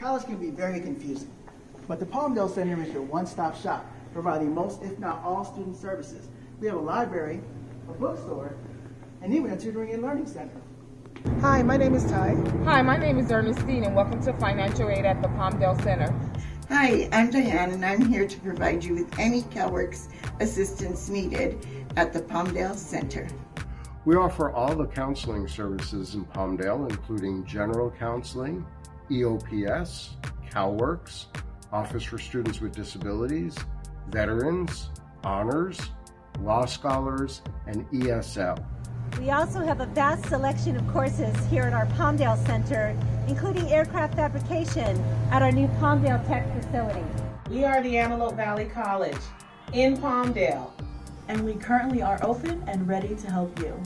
College can be very confusing, but the Palmdale Center is your one-stop shop, providing most, if not all, student services. We have a library, a bookstore, and even a tutoring and learning center. Hi, my name is Ty. Hi, my name is Ernestine, and welcome to Financial Aid at the Palmdale Center. Hi, I'm Diane, and I'm here to provide you with any CalWORKS assistance needed at the Palmdale Center. We offer all the counseling services in Palmdale, including general counseling, EOPS, CalWORKS, Office for Students with Disabilities, Veterans, Honors, Law Scholars, and ESL. We also have a vast selection of courses here at our Palmdale Center, including aircraft fabrication at our new Palmdale Tech facility. We are the Antelope Valley College in Palmdale. And we currently are open and ready to help you.